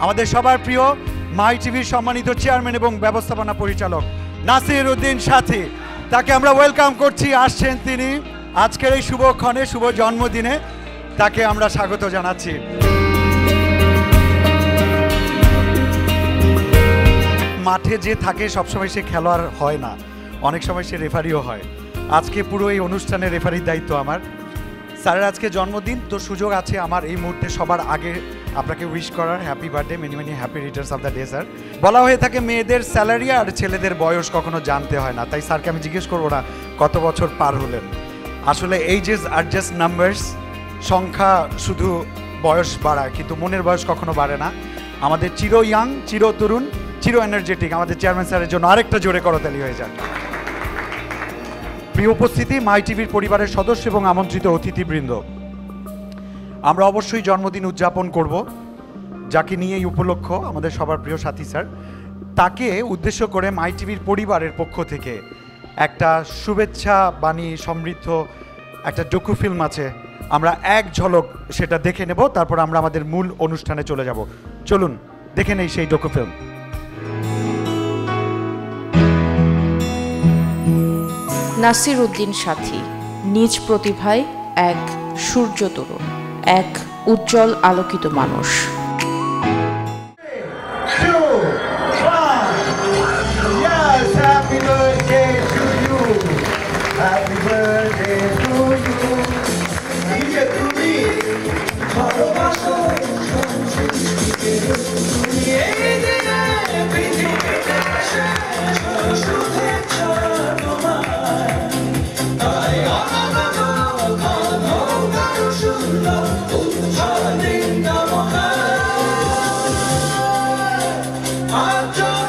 আমাদের সবার প্রিয় মাই টিভির সম্মানিত চেয়ারম্যান এবং ব্যবস্থাপনা পরিচালক নাসির উদ্দিন সাথী। তাকে আমরা ওয়েলকাম করছি, আসছেন তিনি আজকের এই শুভক্ষণে শুভ জন্মদিনে। তাকে আমরা স্বাগত জানাচ্ছি। মাঠে যে থাকে, সবসময় সে খেলোয়াড় হয় না। অনেক সময় সে রেফারিও হয়। আজকে পুরো এই অনুষ্ঠানের রেফারির দায়িত্ব আমার। স্যারের আজকে জন্মদিন, তো সুযোগ আছে আমার এই মুহূর্তে সবার আগে আপনাকে উইশ করার। Happy birthday many many happy returns of the day sir বলা হয়ে থাকে মেয়েদের স্যালারি আর ছেলেদের বয়স কখনো জানতে হয় না। তাই স্যারকে আমি জিজ্ঞেস করব না কত বছর পার হলেন। আসলে এইজেস আর জাস্ট নাম্বারস সংখ্যা শুধু বয়স বাড়ায়, কিন্তু মনের বয়স কখনো বাড়ে না। আমাদের চির ইয়াং চির তরুণ, চির এনার্জেটিক আমাদের চেয়ারম্যান স্যারের জন্য আরেকটা জোরে করতালি হয়ে যাক। প্রিয় উপস্থিতি, মাই টিভির পরিবারের সদস্য এবং আমন্ত্রিত অতিথিবৃন্দ। আমরা অবশ্যই জন্মদিন উদযাপন করব, যাকে নিয়ে এই উপলক্ষ আমাদের সবার প্রিয় সাথী স্যার। তাকে উদ্দেশ্য করে মাই টিভির পরিবারের পক্ষ থেকে একটা শুভেচ্ছা বাণী, সমৃদ্ধ একটা ডকু ফিল্ম আছে। আমরা এক ঝলক সেটা দেখে নেব, তারপর আমরা আমাদের মূল অনুষ্ঠানে চলে যাব। চলুন, দেখে নেই সেই ডকু ফিল্ম নাসির উদ্দিন সাথী নিজ প্রতিভায় এক সূর্য তরুণ এক উজ্জ্বল আলোকিত মানুষ। Two, my joy.